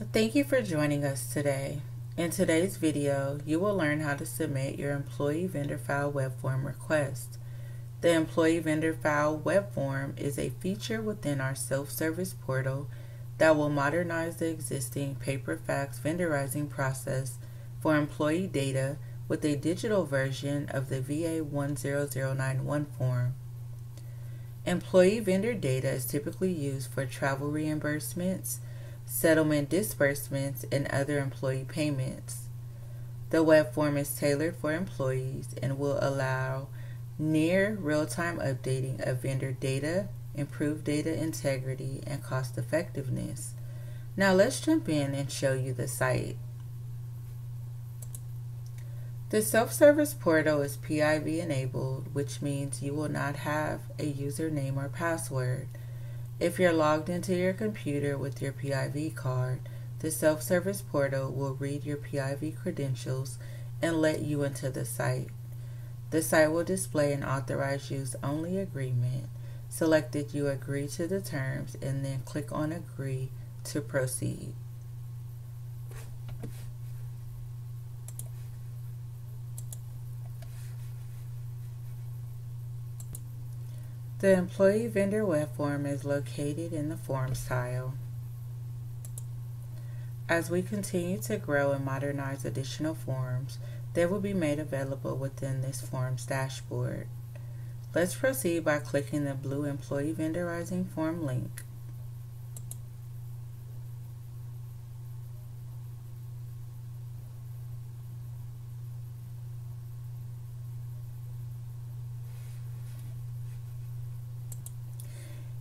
Thank you for joining us today. In today's video, you will learn how to submit your Employee Vendor File web form request. The Employee Vendor File web form is a feature within our self-service portal that will modernize the existing paper fax vendorizing process for employee data with a digital version of the VA 10091 form. Employee vendor data is typically used for travel reimbursements, settlement disbursements, and other employee payments. The web form is tailored for employees and will allow near real-time updating of vendor data, improve data integrity, and cost effectiveness. Now let's jump in and show you the site. The self-service portal is PIV enabled, which means you will not have a username or password. If you're logged into your computer with your PIV card, the self-service portal will read your PIV credentials and let you into the site. The site will display an authorized use only agreement. Select that you agree to the terms and then click on agree to proceed. The employee vendor web form is located in the Forms tile. As we continue to grow and modernize additional forms, they will be made available within this Forms dashboard. Let's proceed by clicking the blue Employee Vendorizing Form link.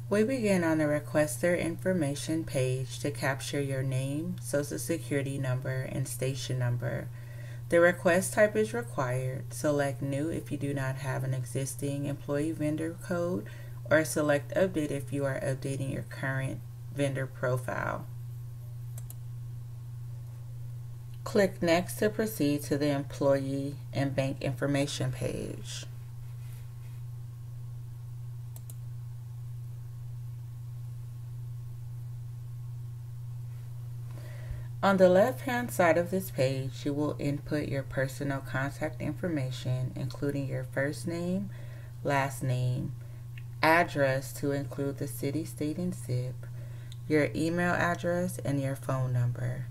We begin on the requester information page to capture your name, social security number, and station number. The request type is required. Select new if you do not have an existing employee vendor code or select update if you are updating your current vendor profile. Click next to proceed to the employee and bank information page. On the left-hand side of this page, you will input your personal contact information, including your first name, last name, address to include the city, state, and zip, your email address, and your phone number.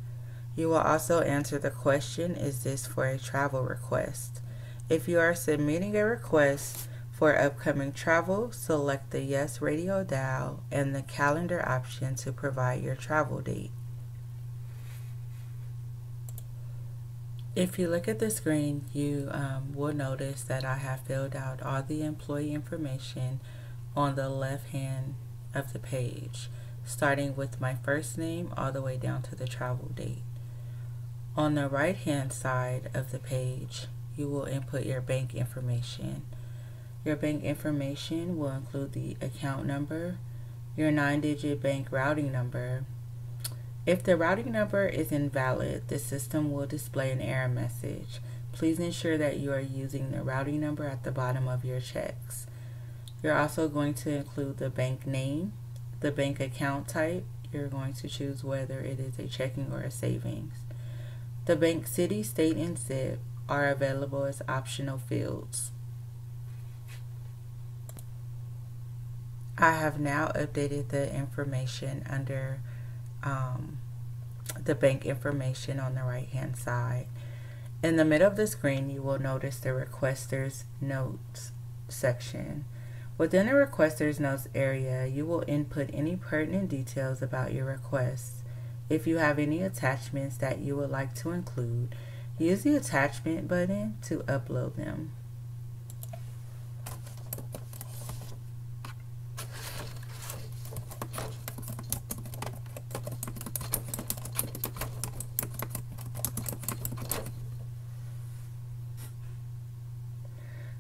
You will also answer the question, is this for a travel request? If you are submitting a request for upcoming travel, select the Yes Radio dial and the calendar option to provide your travel date. If you look at the screen, you um, will notice that I have filled out all the employee information on the left hand of the page, starting with my first name all the way down to the travel date. On the right hand side of the page, you will input your bank information. Your bank information will include the account number, your nine digit bank routing number, if the routing number is invalid, the system will display an error message. Please ensure that you are using the routing number at the bottom of your checks. You're also going to include the bank name, the bank account type. You're going to choose whether it is a checking or a savings. The bank city, state, and zip are available as optional fields. I have now updated the information under um, the bank information on the right hand side. In the middle of the screen, you will notice the requester's notes section. Within the requester's notes area, you will input any pertinent details about your request. If you have any attachments that you would like to include, use the attachment button to upload them.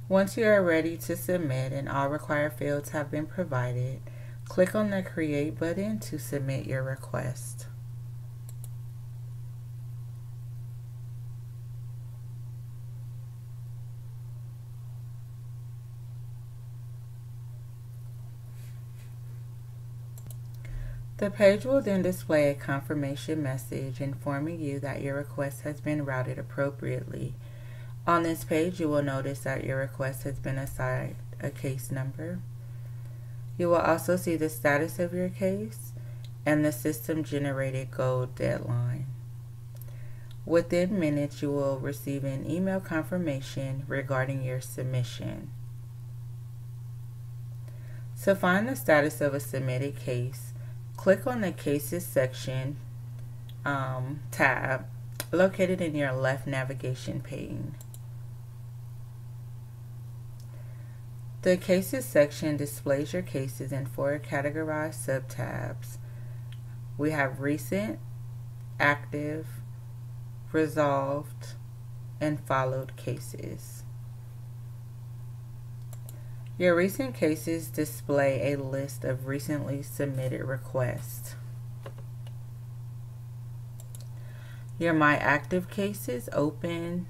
Once you are ready to submit and all required fields have been provided, click on the Create button to submit your request. The page will then display a confirmation message informing you that your request has been routed appropriately. On this page, you will notice that your request has been assigned a case number. You will also see the status of your case and the system generated goal deadline. Within minutes, you will receive an email confirmation regarding your submission. To find the status of a submitted case, click on the Cases section um, tab located in your left navigation pane. The Cases section displays your cases in four categorized subtabs. We have Recent, Active, Resolved, and Followed cases. Your recent cases display a list of recently submitted requests. Your My Active cases open,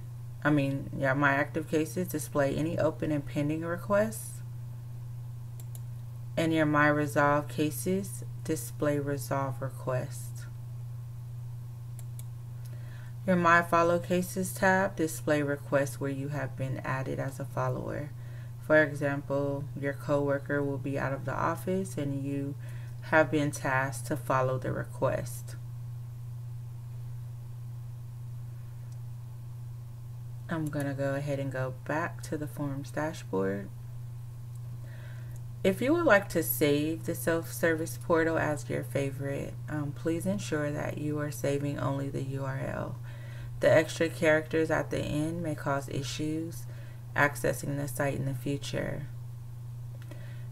I mean, your My Active cases display any open and pending requests. And your My Resolve cases display resolve requests. Your My Follow Cases tab display requests where you have been added as a follower. For example, your coworker will be out of the office and you have been tasked to follow the request. I'm going to go ahead and go back to the forms dashboard. If you would like to save the self-service portal as your favorite, um, please ensure that you are saving only the URL. The extra characters at the end may cause issues accessing the site in the future.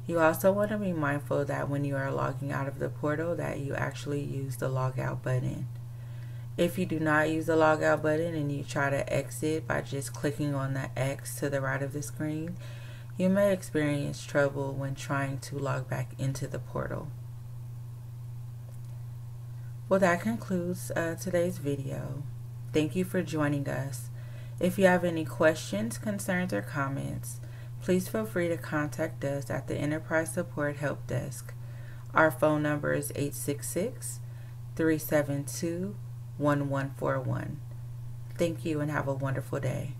You also want to be mindful that when you are logging out of the portal that you actually use the logout button. If you do not use the logout button and you try to exit by just clicking on the X to the right of the screen, you may experience trouble when trying to log back into the portal. Well, that concludes uh, today's video. Thank you for joining us. If you have any questions, concerns, or comments, please feel free to contact us at the Enterprise Support Help Desk. Our phone number is 866 372 1141. Thank you and have a wonderful day.